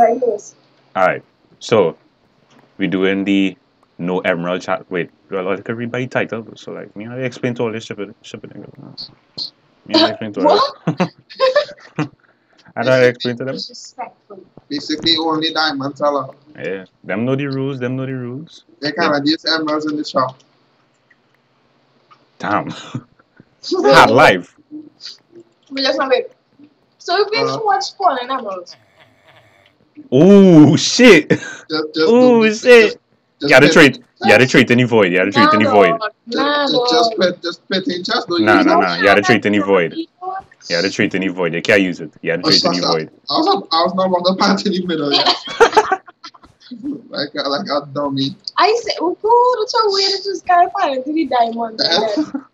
Alright, Alright, so we doing the no emerald chat. Wait, well, I could read by the title. So like, me, I explain to all this shit, shit, me, I explain to them. I don't explain to them. Disrespectful. Basically, only diamonds allowed. Yeah, them know the rules. Them know the rules. They can't use emeralds in the shop. Damn, hard life. We just have it. So if we Uh. too much spawn in emeralds, Ooh, shit. Just, just Ooh, do- shit. Just, Yeah, the put- trait. Yeah, the trait in the void. Yeah, the trait in the nah, void. dog. Nah, Just, just, just dog. put, just put in chest. Don't Nah, use nah, it. nah. Yeah, the trait in the void. dog. Yeah, the trait in the void. They can't use it. Yeah, the Oh, trait in the shut void. I was, not- I was no longer part in the middle. yet. like, a- like a dummy. I say, oh, God, that's a way to just kind of find into the diamond. and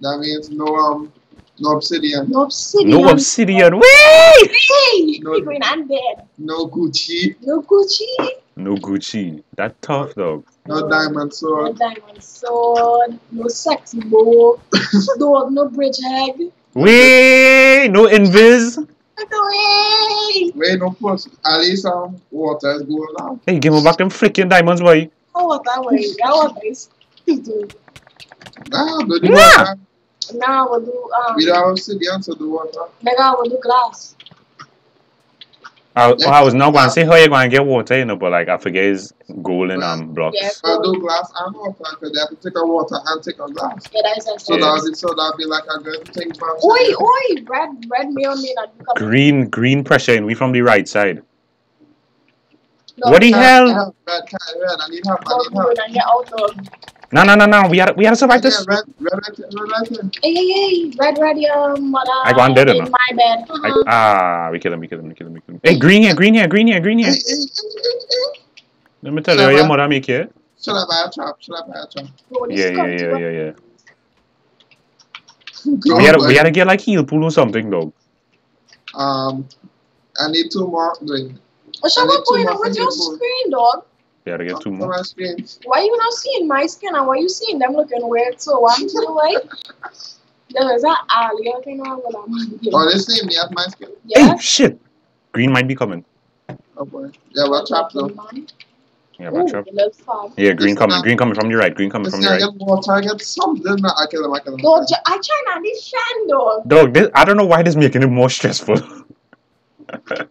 That means no um no obsidian, No obsidian. No obsidian. Wait. Hey, No. no. going undead. no Gucci, No Gucci. No Gucci. That tough dog. no No. diamond No diamond sword. No sexy bow. dog, no bridge egg. Wait. No invis. Look away. Wait, no push. At least um water is going down. Hey, give me back them freaking diamonds, boy. Oh, what that way? That was nice. Nah, do the Yeah. Water. Now we'll do, um, We don't have obsidian, so the water. mega, we'll do glass. I, I was not going to say how you're going to get water, you know, but like I forget his gold and um blocks. Yeah. I'll do glass and water because they have to take a water and take a glass. Yeah, that's it. So Yeah. that'll be so that'll be like a good thing for Oi, oi, red, red mayo me not become. Green, green pressure, and we from the right side. No, what the hell? Help, red, cat, red. I need help. I need help. No, get out of. No, no, no, no. We had, we had to survive Yeah, this. red, red, red, red, red, red. Hey, hey, hey, red, red, your mother. I go on dead, in my bed. I, Uh-huh. ah, we kill him, we kill him, we kill him, we kill him. Hey, green here, green here, green here, green here. hey, hey, hey, Let me tell you how your mother make it. Should I buy a trap? Should I buy a trap? Bro, this Yeah, yeah, yeah, yeah, yeah. Go, We had, boy. we had to get like heal pool or something, though. Um, I need two more. Wait, What's I up, need what's two going more on with your screen, dog? We had to get two on more. my screen. Why you not seeing my skin and why you seeing them looking weird? So what I'm doing, like, there is an alley looking on with them. Oh, they see me at my screen. Yeah. Hey, shit. Green might be coming. Oh boy. Yeah, well, trap though. Yeah, Ooh, back trap. it looks fun. Yeah, green It's coming. not- Green coming from your right. Green coming Listen, from your I right. get water, I get something. Nah, I kill him, I kill him. Dog, I try not to shine, dog. Dog, this, I don't know why this making it more stressful. Dog,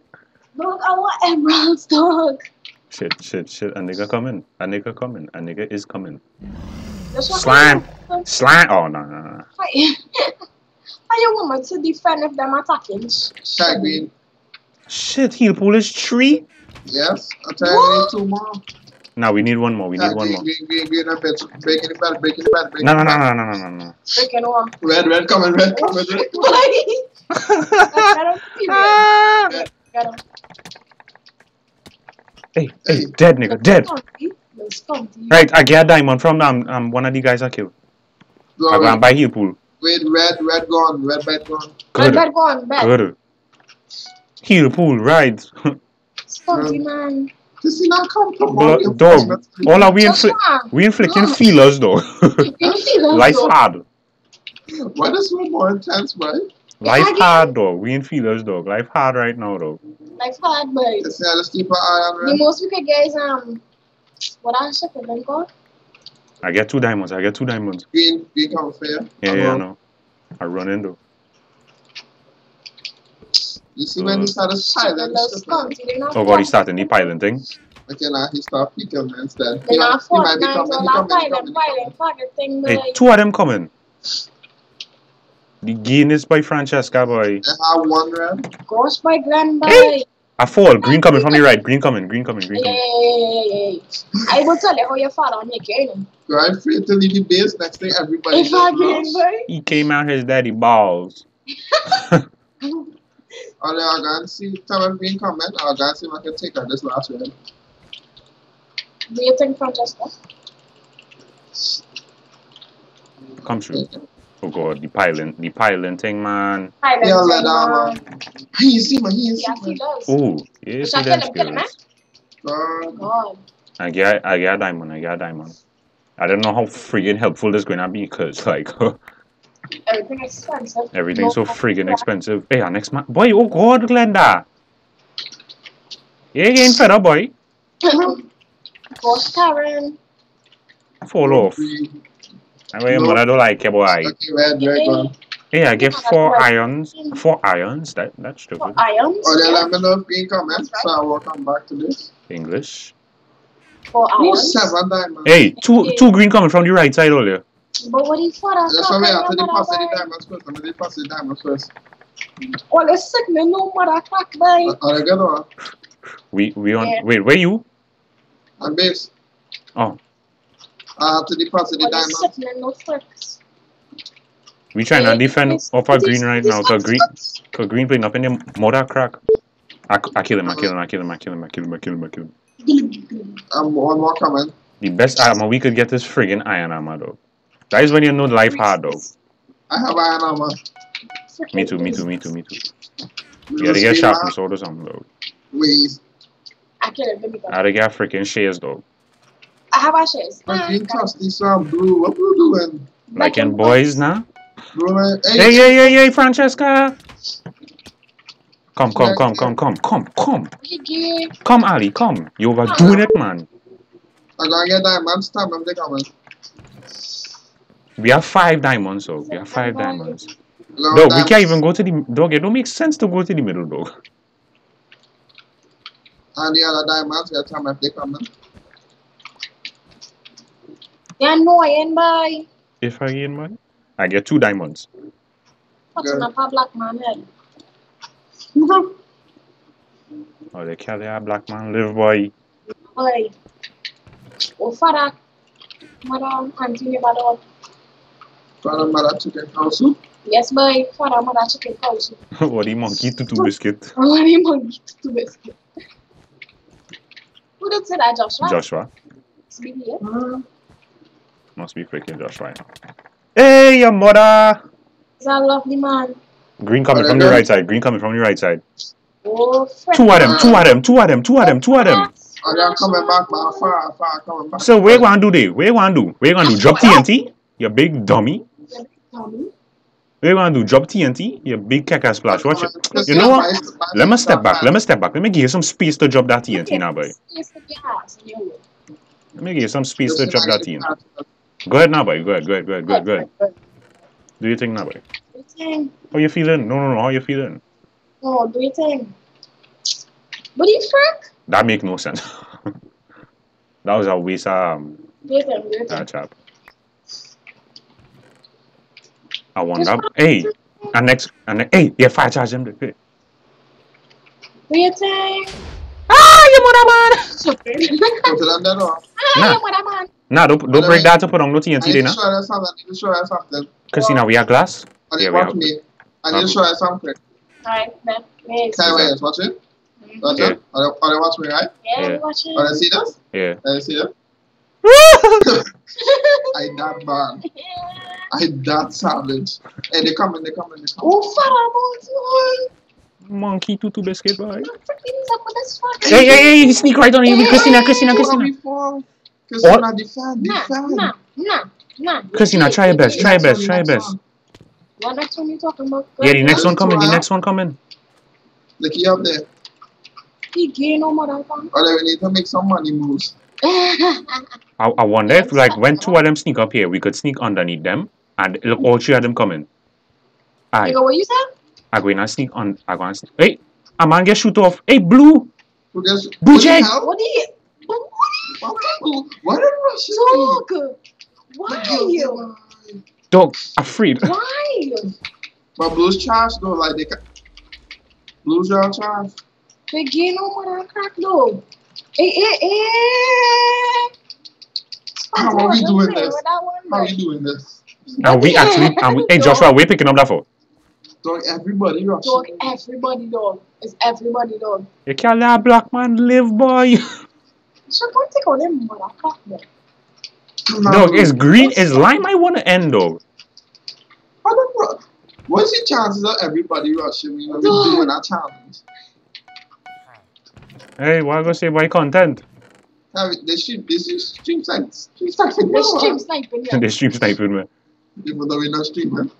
I want emeralds, dog. Shit, shit, shit. A nigga coming. A nigga coming. A nigga is coming. That's what Slime. Slime. Oh, no, no, no. How you want me to defend if them attacking? Sky green. Shit, heal pool is three. Yes, I tell you, two more. Now we need one more. We need one more. green, green, green, and bitch. Breaking the bed, breaking the breaking No, no, no, no, no, no, no, no. Freaking one. Red, red, coming, red, coming, red. Get him, get him. Hey, hey, dead nigga, dead. Let's come to you. Right, I get a diamond from um, um one of the guys I killed. I Go go and away. buy heal pool. Wait, red, red gone, red bed gone. Red, Good, red, go on, bed. good. Heal pool, right. Spunky, man. This is not come from Blood- dog. All are we Just inflict, one. we inflicting No. feelers though. You see those, Life hard. Why this one more intense, boy? Life hard though. We in feelers dog. Life hard right now though. Life hard, boy. This is the steeper iron, The most we could get is, um, what I should have them called? I get two diamonds. I get two diamonds. Green, green coming for you. Yeah, I'm yeah, I know. I run in though. You see when he started piling Those stuff, skunks, they not Oh god, he starting the piling thing. okay, now he start picking me instead. They He not might, he fought might be night, coming, so he that coming, he coming, he piling, coming. fucking thing, boy. Hey, two of them coming. The Guinness by Francesca boy. They have one red. Gosh, my grandboy. Hey. I fall. Green coming from the right. Green coming. Green coming. Green coming. hey, hey, hey, hey. I will tell you how your father make you, you know. Go right free to leave the base. Next thing, everybody If I get boy. He came out his daddy balls. All I'll go and see. Tell me green comment. I'll go see if I can take her this last red. Do you think Francesca? Come through. Oh god, the piling, the piling thing, man. Hi, Yeah, then, let um, down, He ain't see me. He ain't see Yes, he me. does. Oh, yes, Shall I see kill him, kill him, skills. God. God. I get, I get a diamond. I get a diamond. I don't know how friggin' helpful this is gonna be, cause like Everything is expensive. everything's so No, friggin' expensive. Hey, our next man, boy, oh god, Glenda. You getting fed up, boy. Gosh, Karen. Fall off. Three. I mean, mother don't like you, boy. Okay, red dragon. Hey, I get four irons. Four irons? That That's For stupid. irons? Oh, then yeah. let me know if green comments, so I will come back to this. English. For Oh, irons. seven diamonds. Hey, two two green coming from the right side earlier. But what is for that? That's why we have to deposit the diamonds first. I'm going to deposit the diamonds first. Well, it's sick, man. No mother crack, boy. Are they good or? We we on Yeah. wait, where you? I'm base. Oh. I have to deposit the Well, it's diamonds. sick, man. No. We trying to defend off our green right now, not cause green tricks. cause green playing up in the mother crack. I, I kill him, I kill him, I kill him, I kill him, I kill him, I kill him, I kill him. Um, one more comment. The best armor we could get is friggin' iron armor though. That is when you know life hard though. I have iron armor. Me too, me too, me too, me too. You gotta get see sharp and sword or something though. Ways. I can't even I gotta get freaking shares though. I have ashes. But green trust this um blue. What you doing? Like in boys now. Blue, man. Hey, hey, hey, hey, Francesca! Come, come, come, come, come, come, come, come, Ali, come. You overdoing it, man. I'm gonna get diamonds. Time them they coming. We have five diamonds, so we have five diamonds. Long No, we diamonds. can't even go to the dog. It don't make sense to go to the middle, though. And the other diamonds, get time if they coming. You're annoying, boy. If I gain money, I get two diamonds. Putting up a black man head. Oh, they carry a black man live, boy. Boy. Oh, father. Mother, continue, mother. Father, mother, chicken house soup. Yes, boy. Father, mother, chicken cow soup. or the monkey to two biscuit. Oh, the monkey to biscuit. Who did say that, Joshua? Joshua. It's me here. Must be freaking Joshua. Hey, your mother! He's a lovely man. Green coming from the right side. Green coming from the right side. Oh, friend. Two of them, two of them, two of them, two of them, two of them. And they're coming back, man. Far, far, coming back. So where you want to do they? Where you want to do? Where you want to do? Drop TNT? You big dummy. Tommy. Where you want to do? Drop TNT? You big caca splash. Watch it. You know what? Let me step back. Let me step back. Let me give you some space to drop that TNT now, boy. Yes, yes, you. Let me give you some space to drop that TNT. Go ahead now, boy. Go ahead, go ahead, go ahead, go ahead, go ahead. Do your thing now, boy. Do your thing. How you feeling? No, no, no. How you feeling? Oh, do your thing. What do you frick? That make no sense. that was a waste of um, Do your thing, do your thing. that chap. I wonder. Hey, and next, and ne- hey, yeah, fire charge him. Hey. Do your thing. Ah, you mother man! Super. Go to them dead or? Ah, Nah. you mother man. Nah, don't don't break that to put on no I TNT need there to show you something. I need to show you something. Christina, we have glass. I need Yeah, to we watch have- me. I need to show you something. Alright, man. Can you watch it? Mm-hmm. Watch Yeah. it? Are they, are they watch me, right? Yeah, Yeah. watch it. Are they see this? Yeah. Are they see it? I that bad. I that savage. Hey, they coming, they coming, they coming. Oh, Farah, Monkey tutu biscuit boy. What freaking is up with this fuck? Hey, hey, hey! He sneak right on you, Christina, Christina, What Christina. before? Christina, defend, Nah, nah, nah, nah. Christina, try your best, try your best, try your best. What next one you talking about? Yeah, the next one coming, the next one coming. Look, he up there. He gay no more than fun. Or they need to make some money moves. I, I wonder if, like, when two of them sneak up here, we could sneak underneath them and look, all three of them coming. Aye, You know what you said? I'm going to sneak on. I'm going to sneak. Hey, a man get shoot off. Hey, blue. Who gets, Blue what Jay. What do you? What What the- What a Russian Dog. Why? Dog, afraid. Why? But Blues trash though, like they ca- Blues are trash. They gay no more crack though. Eh, eh, eh. How are we doing this? with that one, How are boy. you doing this? And we actually. And we, hey, Joshua, where picking up that for? Dog, everybody Russian. Dog, everybody dog. It's everybody dog. You can't let a black man live, boy. So don't take on them mother crack them. Dog, it's green. It's lime. I want to end, though. How the fuck? What's the chances of everybody rushing when you're Dog. doing a challenge? Hey, what I gonna say by content? Have it- They shoot, this is stream sites. Stream sites. The stream sniping they yeah. stream sniping, man. Even though we're not streaming.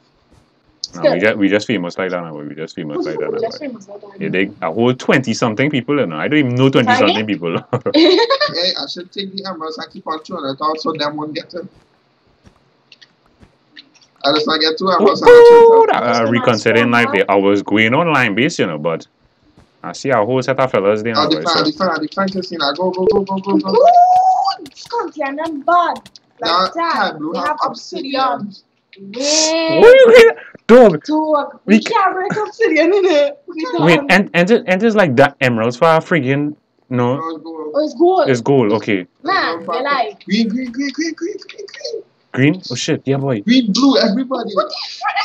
No, we just we just famous like that now. We just famous like that now. Just boy. famous like that. You dig? A whole twenty something people, you know. I don't even know twenty Sorry? something people. Hey, I should take the emeralds and keep on throwing it out so them won't get it. I just want to get two emeralds and I Ooh, shoot them. that, That's uh, reconsidering one, life there. I was going online base, you know, but I see a whole set of fellas there. I'll boy, defend, so- I'll defend, I'll defend Christina. Go, go, go, go, go, go. Ooh, skunky and them bad. Like Now, that. Tableau They have obsidian. Wait, Wait. wait, dog. Dog. We We can't break obsidian in it. Wait, and and it, and it's like that emeralds for a friggin' no, Go, go. Oh, it's good. it's gold. Okay, Man, Go they like. Green, green, green, green, green, green, green. green. Oh shit, yeah, boy. Green, blue, everybody. What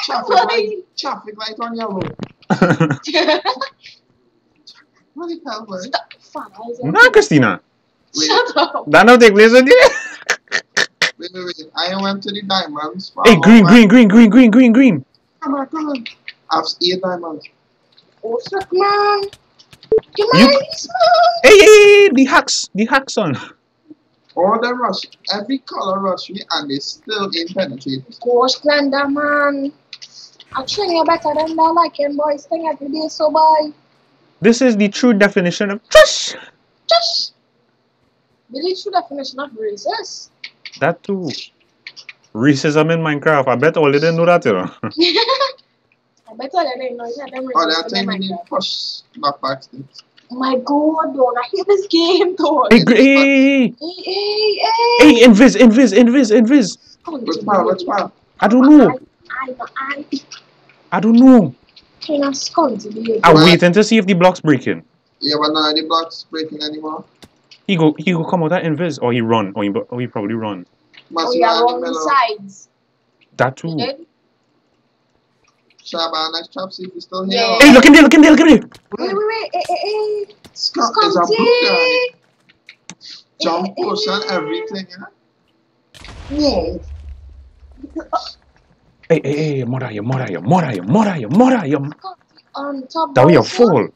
Traffic the light, traffic light on yellow. fuck? What the hell, boy? Stop. Fuck, I was like, nah, Christina, Wait, Shut up. that no take place with you. wait, wait, wait. I went to the diamonds. Hey, green, green, green, green, green, green, green. Come on, come on. I've eight diamonds. Oh, fuck, man. Come You- man. Hey, hey, hey, the hacks, the hacks on. All the rush, every color rush me, and they still ain't penetrated. Gosh, Glenda, man. I train you better than that, like him, boys. Thing every day, so boy. This is the true definition of trust. Just. The true definition of racist. That too. Racism in Minecraft. I bet all they didn't know that, you know. I better than them, know that Oh, they're racist. in telling me push knockback sticks. My god, dog. I hate this game, dog. hey, gr- hey, hey, Hey, hey, hey. hey, hey, invis, invis, invis, invis. Which part, which part? I don't know. I, I, I, I don't know. kind of scunty behavior. I'm waiting to see if the block's breaking. Yeah, but now the blocks breaking anymore. He go, he go come out that invis, or he run, or he, or he probably run. Must Oh, be yeah, in the sides. That too. did? Shaba, next trap, see if he's still here. Yeah. Hey, look in there, look in there, look in there. Wait, wait, wait. Hey, hey, hey. Scott is a blue guy. Jump, push, and eh. everything, yeah? Yeah. Hey, hey, hey, mother, your mother, your mother, your mother, your mother, your On top That way you box, fall.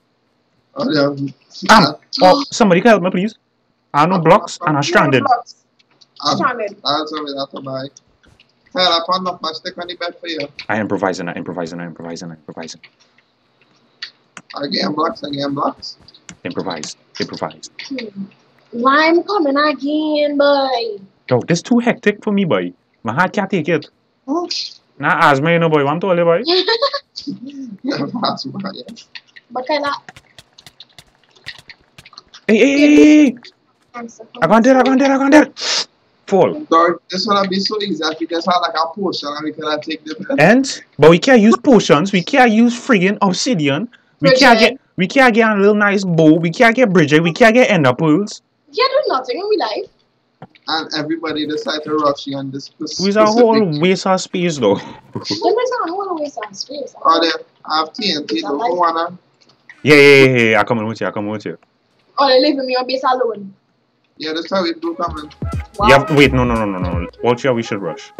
Oh, yeah. Um, oh, somebody can help me, please. I have no blocks and I'm stranded. Blocks. I'm, Stranded. I'll tell you that to. Hell, I found enough my stick on the bed for you. I improvising, I improvising, I improvising, I improvising. Again, blocks, again, blocks. Improvise, improvise. Hmm. Lime coming again, boy. Yo, this too hectic for me, boy. My heart can't take it. Oh, Nah, asthma, you know, boy. I'm told you, boy. yeah, that's why. But kind of Hey, hey, hey, hey. I gone there, I gone there, I gone there. Fall. Dog, this would be so easy if you just had like a potion and we could take the bed. And, but we can't use potions. We can't use friggin' obsidian. We can't get, we can't get a little nice bow. We can't get bridge egg. We can't get ender pearls. Yeah, do nothing in my life. And everybody decided to rush you on this spec- It's a whole waste of space, though. Let me say, I don't waste our space. Oh, there. I have TNT, don't like- wanna. Yeah, yeah, yeah, yeah. I come in with you. I come with you. Oh, they leaving me on base alone. Yeah, that's how we do coming. Wow. You have, wait, no, no, no, no, no. Watch out. We should rush.